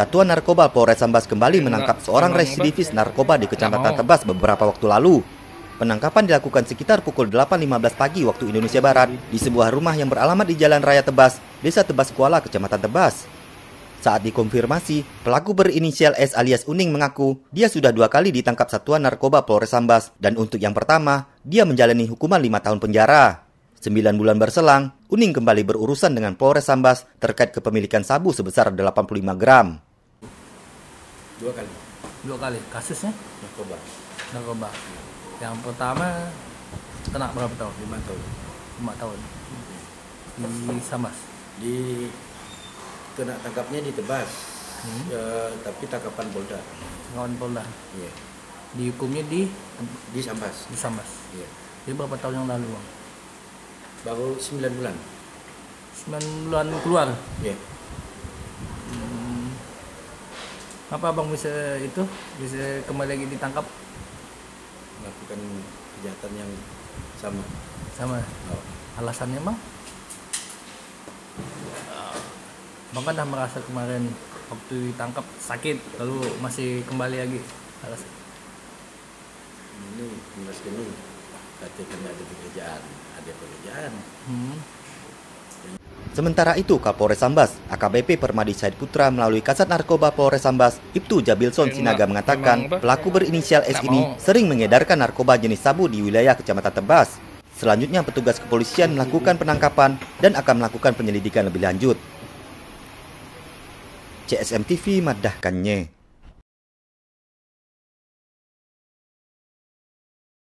Satuan Narkoba Polres Sambas kembali menangkap seorang residivis narkoba di Kecamatan Tebas beberapa waktu lalu. Penangkapan dilakukan sekitar pukul 8.15 pagi waktu Indonesia Barat di sebuah rumah yang beralamat di Jalan Raya Tebas, Desa Tebas Kuala, Kecamatan Tebas. Saat dikonfirmasi, pelaku berinisial S alias Uning mengaku dia sudah dua kali ditangkap Satuan Narkoba Polres Sambas dan untuk yang pertama, dia menjalani hukuman lima tahun penjara. Sembilan bulan berselang, Uning kembali berurusan dengan Polres Sambas terkait kepemilikan sabu sebesar 85 gram. Dua kali. Dua kali. Kasusnya? Narkoba. Narkoba. Yang pertama kena berapa tahun? Lima tahun. Lima tahun. Di Sambas di kena tangkapnya di Tebas. Hmm. Ya, tapi tangkapan Polda. Kawan Polda? Iya. dihukumnya di? Di Sambas di Sambas Iya. jadi berapa tahun yang lalu bang? Baru 9 bulan. 9 bulan keluar? Iya. Hmm. Apa bang bisa itu? Bisa kembali lagi ditangkap? Melakukan kejahatan yang sama. Sama. Oh. alasannya bang? Bang kan dah merasa kemarin waktu ditangkap sakit lalu masih kembali lagi. Alasan ini jelas gini katakan ada pekerjaan ada pekerjaan. Hmm. Sementara itu, Kapolres Sambas, AKBP Permadi Said Putra melalui Kasat Narkoba Polres Sambas, Ibtu Jabilson Sinaga mengatakan pelaku berinisial S ini sering mengedarkan narkoba jenis sabu di wilayah Kecamatan Tebas. Selanjutnya petugas kepolisian melakukan penangkapan dan akan melakukan penyelidikan lebih lanjut. CSM TV madahkannya.